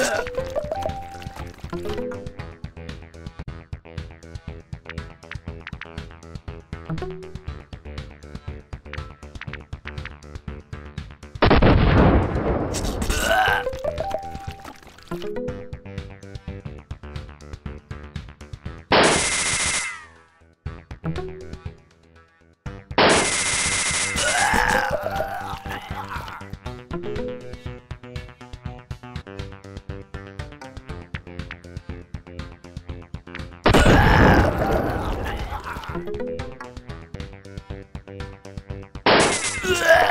you うわ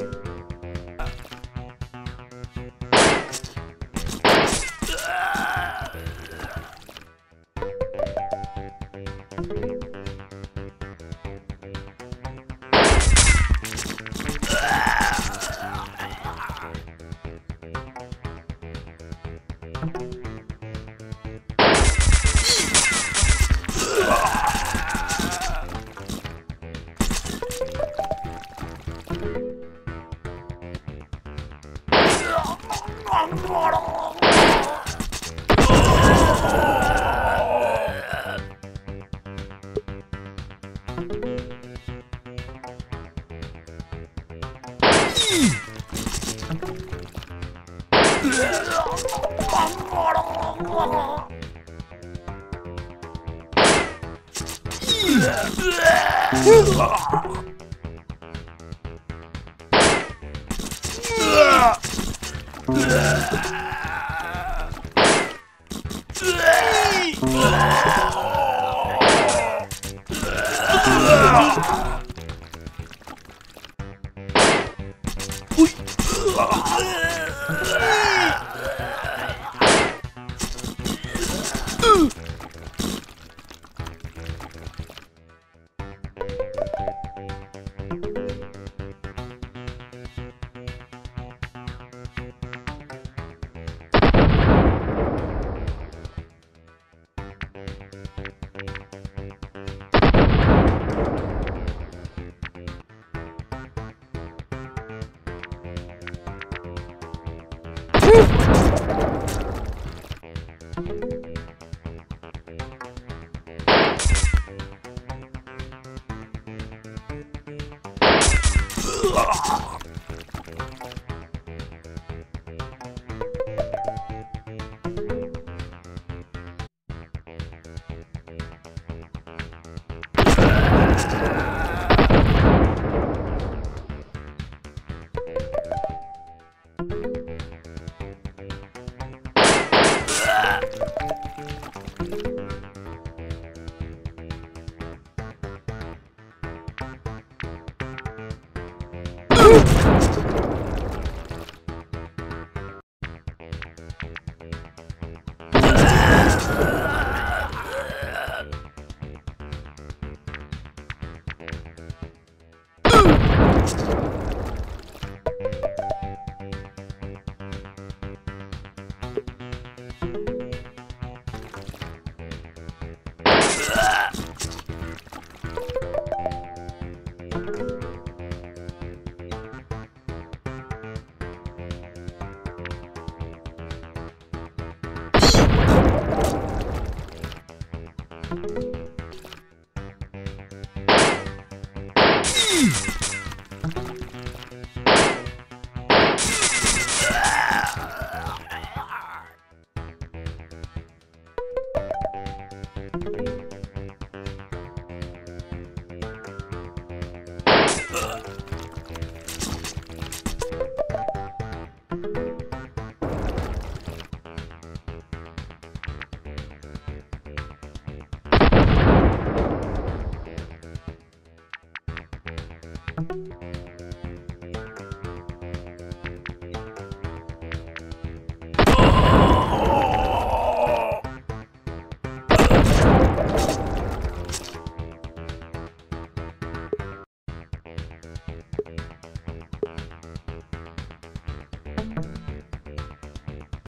Yeah. Ah! Move!